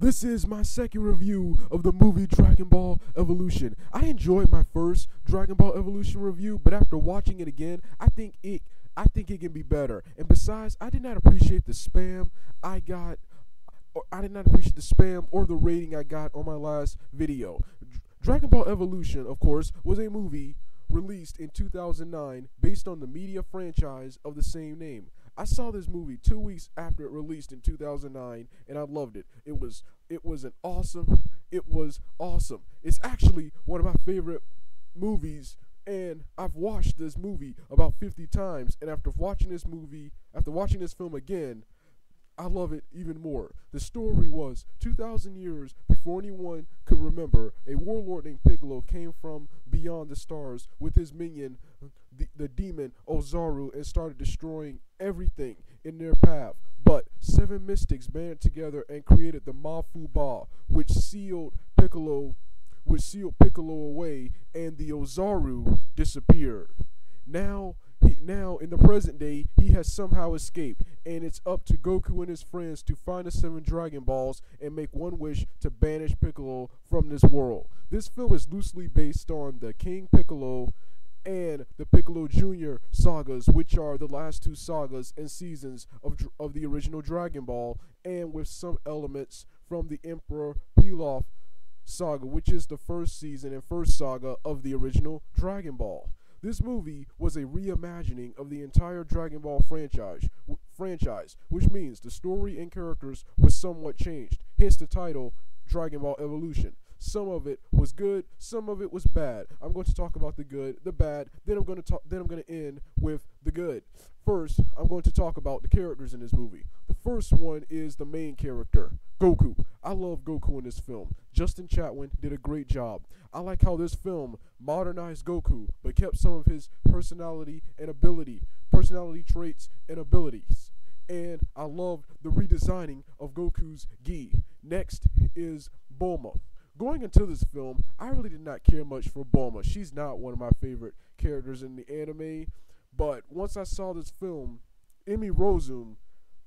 This is my second review of the movie Dragon Ball Evolution. I enjoyed my first Dragon Ball Evolution review, but after watching it again, I think it I think it can be better. And besides, I did not appreciate the spam I got or I did not appreciate the spam or the rating I got on my last video. Dragon Ball Evolution, of course, was a movie released in 2009 based on the media franchise of the same name. I saw this movie two weeks after it released in 2009, and I loved it. It was it was an awesome. It was awesome. It's actually one of my favorite movies, and I've watched this movie about 50 times. And after watching this movie, after watching this film again, I love it even more. The story was 2,000 years before anyone could remember, a warlord named Piccolo came from beyond the stars with his minion, the, the demon Ozaru, and started destroying everything in their path. But seven mystics banded together and created the Mafuba, which sealed Piccolo, which sealed Piccolo away, and the Ozaru disappeared. Now he, now, in the present day, he has somehow escaped, and it's up to Goku and his friends to find the seven Dragon Balls and make one wish to banish Piccolo from this world. This film is loosely based on the King Piccolo and the Piccolo Jr. sagas, which are the last two sagas and seasons of, of the original Dragon Ball, and with some elements from the Emperor Pilaf saga, which is the first season and first saga of the original Dragon Ball. This movie was a reimagining of the entire Dragon Ball franchise, franchise, which means the story and characters were somewhat changed. Hence the title Dragon Ball Evolution. Some of it was good, some of it was bad. I'm going to talk about the good, the bad, then I'm going to talk then I'm going to end with the good. First, I'm going to talk about the characters in this movie. The first one is the main character, Goku. I love Goku in this film. Justin Chatwin did a great job. I like how this film modernized Goku, but kept some of his personality and ability, personality traits and abilities. And I loved the redesigning of Goku's gi. Next is Bulma. Going into this film, I really did not care much for Bulma. She's not one of my favorite characters in the anime. But once I saw this film, Emmy Rossum,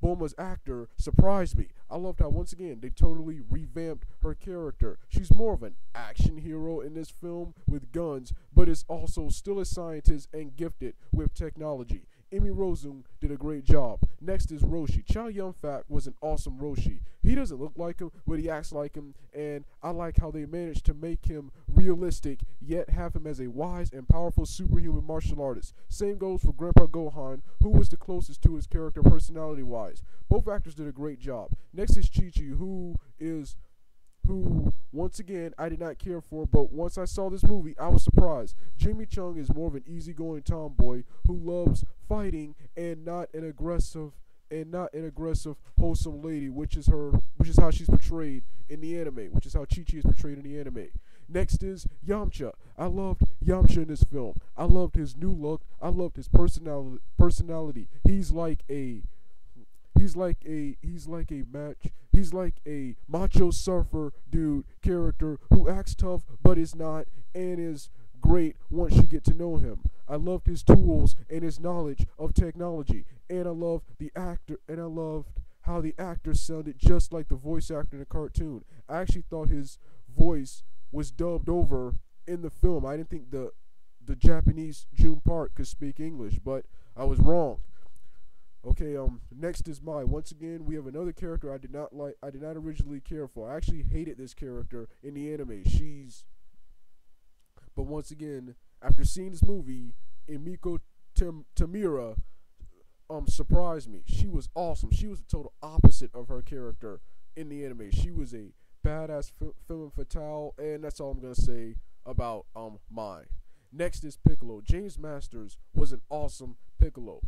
Bulma's actor, surprised me. I loved how once again they totally revamped her character. She's more of an action hero in this film with guns, but is also still a scientist and gifted with technology. Emmy Rossum did a great job. Next is Roshi. Chow Yun Fat was an awesome Roshi. He doesn't look like him, but he acts like him, and I like how they managed to make him realistic, yet have him as a wise and powerful superhuman martial artist. Same goes for Grandpa Gohan, who was the closest to his character personality wise. Both actors did a great job. Next is Chi Chi, who is who once again I did not care for, but once I saw this movie, I was surprised. Jamie Chung is more of an easygoing tomboy who loves fighting and not an aggressive and not an aggressive, wholesome lady, which is her which is how she's portrayed in the anime, which is how Chi Chi is portrayed in the anime. Next is Yamcha. I loved Yamcha in this film. I loved his new look. I loved his personality personality. He's like a he's like a he's like a match he's like a macho surfer dude character who acts tough but is not and is great once you get to know him. I loved his tools and his knowledge of technology and I loved the actor and I loved how the actor sounded just like the voice actor in the cartoon. I actually thought his voice was dubbed over in the film. I didn't think the the Japanese Joon Park could speak English, but I was wrong. Okay, um, next is Mai. Once again, we have another character I did not like. I did not originally care for. I actually hated this character in the anime. She's, but once again, after seeing this movie, Emiko Tam- Tamura, um, surprised me. She was awesome. She was the total opposite of her character in the anime. She was a badass f- femme fatale, and that's all I'm gonna say about um Mai. Next is Piccolo. James Marsters was an awesome Piccolo.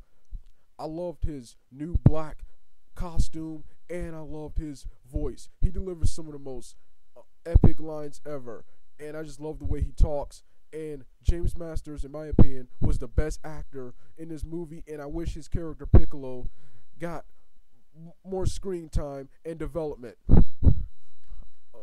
I loved his new black costume and I loved his voice. He delivers some of the most uh, epic lines ever, and I just love the way he talks. And James Marsters, in my opinion, was the best actor in this movie, and I wish his character Piccolo got more screen time and development. Uh,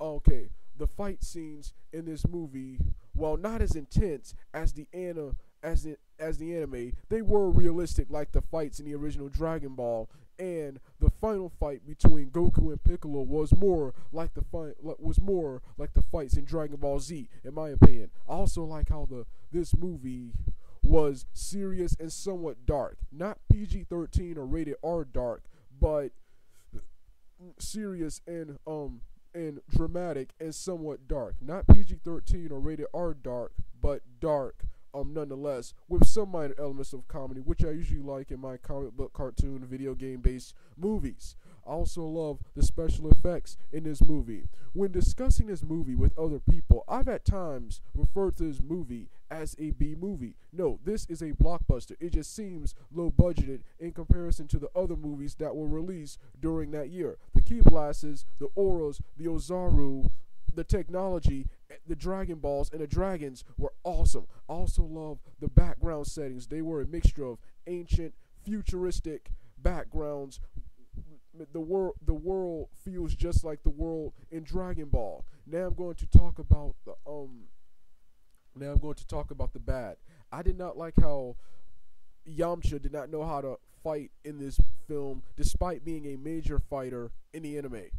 okay, the fight scenes in this movie, while not as intense as the Anna as it as the anime, they were realistic like the fights in the original Dragon Ball and the final fight between Goku and Piccolo was more like the fight was more like the fights in Dragon Ball Z, in my opinion. I also like how the this movie was serious and somewhat dark, not PG-13 or rated R dark, but serious and um and dramatic and somewhat dark. Not PG-13 or rated R dark, but dark um, nonetheless, with some minor elements of comedy, which I usually like in my comic book, cartoon, video game based movies. I also love the special effects in this movie. When discussing this movie with other people, I've at times referred to this movie as a B movie. No, this is a blockbuster. It just seems low budgeted in comparison to the other movies that were released during that year. The Ki Blasts, the Auras, the Ozaru, the technology, the Dragon Balls, and the dragons were awesome. I also love the background settings. They were a mixture of ancient, futuristic backgrounds. The world, the world feels just like the world in Dragon Ball. Now I'm going to talk about the um. Now I'm going to talk about the bad. I did not like how Yamcha did not know how to fight in this film, despite being a major fighter in the anime.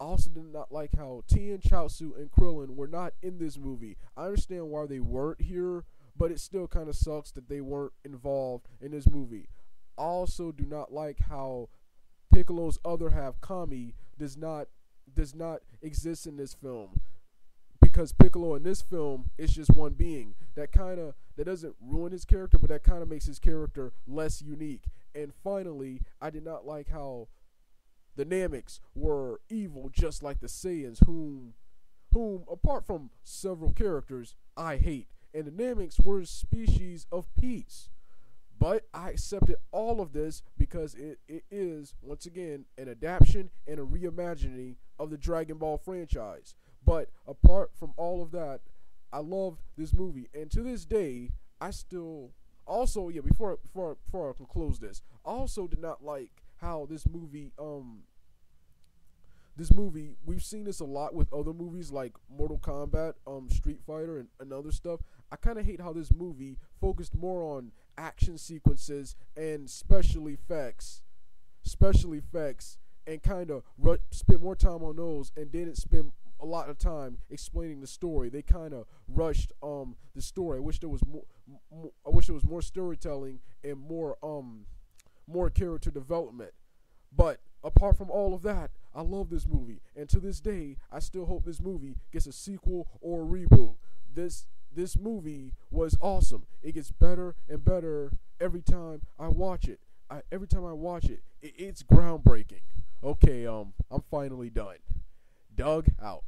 Also did not like how Tien, Chaozu, and Krillin were not in this movie. I understand why they weren't here, but it still kind of sucks that they weren't involved in this movie. I also do not like how Piccolo's other half, Kami, does not does not exist in this film because Piccolo in this film is just one being. That kind of that doesn't ruin his character, but that kind of makes his character less unique. And finally, I did not like how the Nameks were evil just like the Saiyans, whom whom, apart from several characters, I hate. And the Nameks were a species of peace. But I accepted all of this because it, it is, once again, an adaptation and a reimagining of the Dragon Ball franchise. But apart from all of that, I loved this movie. And to this day, I still also yeah, before before before I conclude this, I also did not like how this movie um this movie we've seen this a lot with other movies like Mortal Kombat, um Street Fighter and, and other stuff. I kind of hate how this movie focused more on action sequences and special effects, special effects and kind of ru- spent more time on those and didn't spend a lot of time explaining the story. They kind of rushed um the story. I wish there was more, more I wish there was more storytelling and more um more character development. But apart from all of that, I love this movie, and to this day, I still hope this movie gets a sequel or a reboot. This this movie was awesome. It gets better and better every time I watch it. I, every time I watch it, it, it's groundbreaking. Okay, um, I'm finally done. Doug out.